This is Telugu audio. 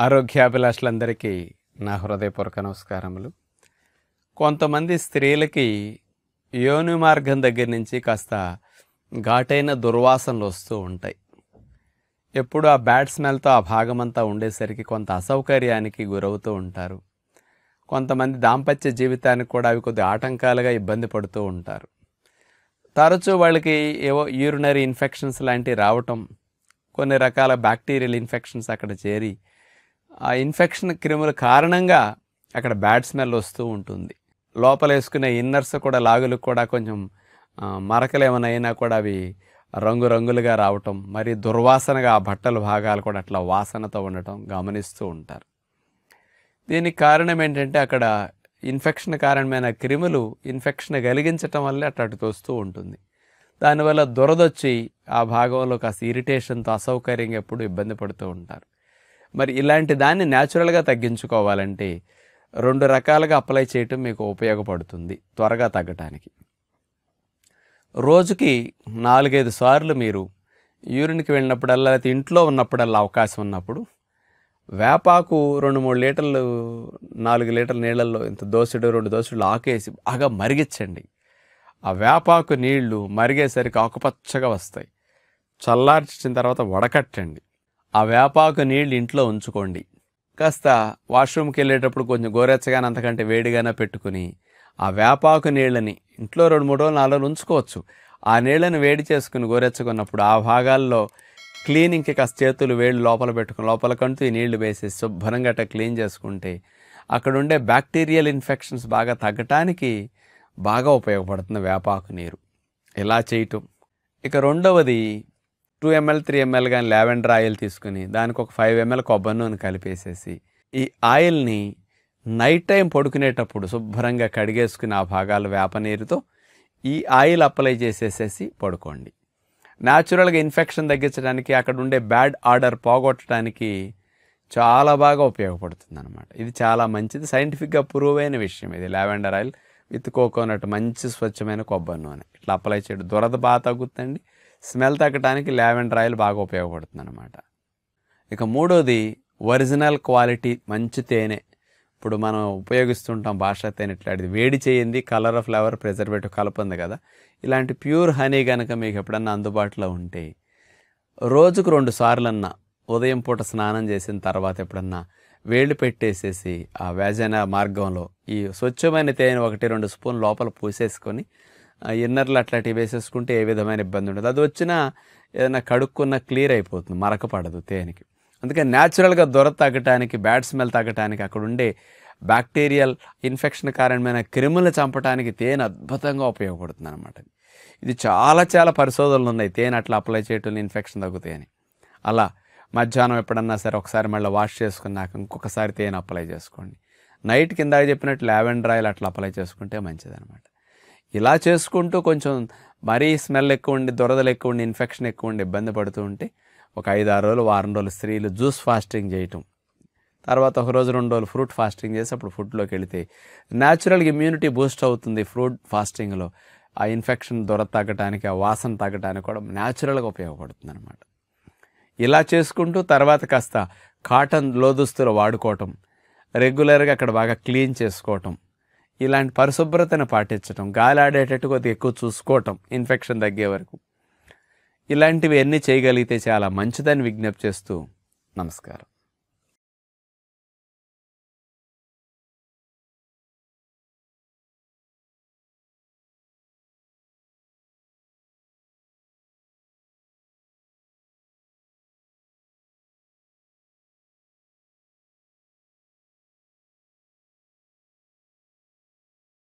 ఆరోగ్యాభిలాషులందరికీ నా హృదయపూర్వక నమస్కారములు. కొంతమంది స్త్రీలకి యోని మార్గం దగ్గర నుంచి కాస్త ఘాటైన దుర్వాసనలు వస్తూ ఉంటాయి. ఎప్పుడు ఆ బ్యాడ్ స్మెల్తో ఆ భాగమంతా ఉండేసరికి కొంత అసౌకర్యానికి గురవుతూ ఉంటారు. కొంతమంది దాంపత్య జీవితానికి కూడా అవి కొద్ది ఆటంకాలుగా ఇబ్బంది పడుతూ ఉంటారు. తరచూ వాళ్ళకి ఏవో యూరినరీ ఇన్ఫెక్షన్స్ లాంటివి రావటం కొన్ని రకాల బ్యాక్టీరియల్ ఇన్ఫెక్షన్స్ అక్కడ చేరి ఆ ఇన్ఫెక్షన్ క్రిముల కారణంగా అక్కడ బ్యాడ్ స్మెల్ వస్తూ ఉంటుంది. లోపల వేసుకునే ఇన్నర్స్ కూడా లాగులకు కూడా కొంచెం మరకలు ఏమైనా అయినా కూడా అవి రంగురంగులుగా రావటం మరి దుర్వాసనగా ఆ బట్టల భాగాలు కూడా అట్లా వాసనతో ఉండటం గమనిస్తూ ఉంటారు. దీనికి కారణం ఏంటంటే అక్కడ ఇన్ఫెక్షన్ కారణమైన క్రిములు ఇన్ఫెక్షన్ కలిగించటం వల్లే అట్లా తోస్తూ ఉంటుంది. దానివల్ల దురదొచ్చి ఆ భాగంలో కాస్త ఇరిటేషన్తో అసౌకర్యంగా ఎప్పుడు ఇబ్బంది పడుతూ ఉంటారు. మరి ఇలాంటి దాన్ని న్యాచురల్గా తగ్గించుకోవాలంటే రెండు రకాలుగా అప్లై చేయటం మీకు ఉపయోగపడుతుంది త్వరగా తగ్గటానికి. రోజుకి నాలుగైదు సార్లు మీరు యూరిన్కి వెళ్ళినప్పుడల్లా లేకపోతే ఇంట్లో ఉన్నప్పుడల్లా అవకాశం ఉన్నప్పుడు వేపాకు రెండు మూడు లీటర్లు నాలుగు లీటర్ల నీళ్ళల్లో ఇంత దోసెడు రెండు దోసెడు ఆకేసి బాగా మరిగించండి. ఆ వేపాకు నీళ్ళు మరిగేసరికి ఆకుపచ్చగా వస్తాయి. చల్లార్చిన తర్వాత వడకట్టండి. ఆ వేపాకు నీళ్ళు ఇంట్లో ఉంచుకోండి. కాస్త వాష్రూమ్కి వెళ్ళేటప్పుడు కొంచెం గోరెచ్చగానే అంతకంటే వేడిగానే పెట్టుకుని ఆ వేపాకు నీళ్ళని ఇంట్లో రెండు మూడు రోజులు నాలుగు రోజులు ఉంచుకోవచ్చు. ఆ నీళ్ళని వేడి చేసుకుని గోరెచ్చుకున్నప్పుడు ఆ భాగాల్లో క్లీనింగ్కి కాస్త చేతులు వేళ్ళు లోపల పెట్టుకుని లోపల కంటూ ఈ నీళ్ళు వేసి శుభ్రంగా క్లీన్ చేసుకుంటే అక్కడ ఉండే బ్యాక్టీరియల్ ఇన్ఫెక్షన్స్ బాగా తగ్గటానికి బాగా ఉపయోగపడుతుంది వేపాకు నీరు. ఇలా చేయటం. ఇక రెండవది టూ ఎంఎల్ త్రీ ఎంఎల్ కానీ లావెండర్ ఆయిల్ తీసుకుని దానికి ఒక ఫైవ్ ఎంఎల్ కొబ్బరి నూనె కలిపేసేసి ఈ ఆయిల్ని నైట్ టైం పడుకునేటప్పుడు శుభ్రంగా కడిగేసుకుని ఆ భాగాలు వేప నీరుతో ఈ ఆయిల్ అప్లై చేసేసేసి పడుకోండి. న్యాచురల్గా ఇన్ఫెక్షన్ తగ్గించడానికి అక్కడ ఉండే బ్యాడ్ ఆర్డర్ పోగొట్టడానికి చాలా బాగా ఉపయోగపడుతుంది అనమాట ఇది చాలా మంచిది. సైంటిఫిక్గా ప్రూవ్ అయిన విషయం ఇది. లావెండర్ ఆయిల్ విత్ కోకోనట్ మంచి స్వచ్ఛమైన కొబ్బరి నూనె. ఇట్లా అప్లై చేయడం దురద బాగా తగ్గుతుంది స్మెల్ తగ్గటానికి లావెండర్ ఆయిల్ బాగా ఉపయోగపడుతుంది అనమాట ఇక మూడోది ఒరిజినల్ క్వాలిటీ మంచి తేనె. ఇప్పుడు మనం ఉపయోగిస్తుంటాం భాష తేనె ఇట్లాంటిది. వేడి చేయింది కలర్ ఫ్లేవర్ ప్రిజర్వేటివ్ కలుపుంది కదా. ఇలాంటి ప్యూర్ హనీ కనుక మీకు ఎప్పుడన్నా అందుబాటులో ఉంటే రోజుకు రెండు సార్లన్నా ఉదయం పూట స్నానం చేసిన తర్వాత ఎప్పుడన్నా వేళ్ళు పెట్టేసేసి ఆ వ్యాజన మార్గంలో ఈ స్వచ్ఛమైన తేనె ఒకటి రెండు స్పూన్ లోపల పూసేసుకొని ఇన్నర్లు అట్లాంటివి వేసేసుకుంటే ఏ విధమైన ఇబ్బంది ఉండదు. అది వచ్చినా ఏదైనా కడుక్కున్న క్లియర్ అయిపోతుంది మరకపడదు తేనెకి. అందుకని న్యాచురల్గా దొర తగ్గటానికి బ్యాడ్ స్మెల్ తగ్గటానికి అక్కడ ఉండే బ్యాక్టీరియల్ ఇన్ఫెక్షన్ కారణమైన క్రిములు చంపడానికి తేనె అద్భుతంగా ఉపయోగపడుతుంది అనమాట ఇది చాలా చాలా పరిశోధనలు ఉన్నాయి తేనె అట్లా అప్లై చేయటం ఇన్ఫెక్షన్ తగ్గుతాయని. అలా మధ్యాహ్నం ఎప్పుడన్నా సరే ఒకసారి మళ్ళీ వాష్ చేసుకున్నాక ఇంకొకసారి తేనె అప్లై చేసుకోండి. నైట్ కింద చెప్పినట్టు లావెండర్ ఆయిల్ అట్లా అప్లై చేసుకుంటే మంచిదనమాట ఇలా చేసుకుంటూ కొంచెం మరీ స్మెల్ ఎక్కువ ఉండి దొరదలు ఎక్కువ ఉండి ఇన్ఫెక్షన్ ఎక్కువ ఉండి ఇబ్బంది పడుతూ ఉంటే ఒక ఐదు ఆరు రోజులు వారం రోజులు స్త్రీలు జ్యూస్ ఫాస్టింగ్ చేయటం. తర్వాత ఒక రోజు రెండు రోజులు ఫ్రూట్ ఫాస్టింగ్ చేసి అప్పుడు ఫుడ్లోకి వెళితే న్యాచురల్గా ఇమ్యూనిటీ బూస్ట్ అవుతుంది ఫ్రూట్ ఫాస్టింగ్లో. ఆ ఇన్ఫెక్షన్ దొర తగ్గటానికి ఆ వాసన తగ్గటానికి కూడా న్యాచురల్గా ఉపయోగపడుతుంది అనమాట ఇలా చేసుకుంటూ తర్వాత కాస్త కాటన్ లోదుస్తులు వాడుకోవటం. రెగ్యులర్గా అక్కడ బాగా క్లీన్ చేసుకోవటం. ఇలాంటి పరిశుభ్రతను పాటించటం గాలి ఆడేటట్టు కొద్దిగా ఎక్కువ చూసుకోవటం ఇన్ఫెక్షన్ తగ్గే వరకు. ఇలాంటివి ఎన్ని చేయగలిగితే చాలా మంచిదని విజ్ఞప్తి చేస్తూ నమస్కారం.